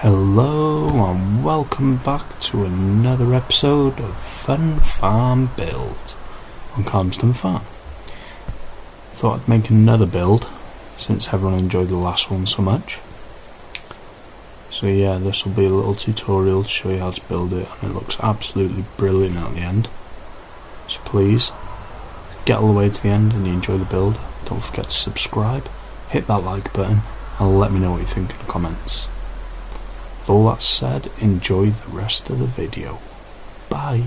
Hello and welcome back to another episode of Fun Farm Build on Calmsden Farm. Thought I'd make another build since everyone enjoyed the last one so much. So yeah, this will be a little tutorial to show you how to build it and it looks absolutely brilliant at the end. So please, get all the way to the end and you enjoy the build, don't forget to subscribe, hit that like button and let me know what you think in the comments. With all that said, enjoy the rest of the video. Bye.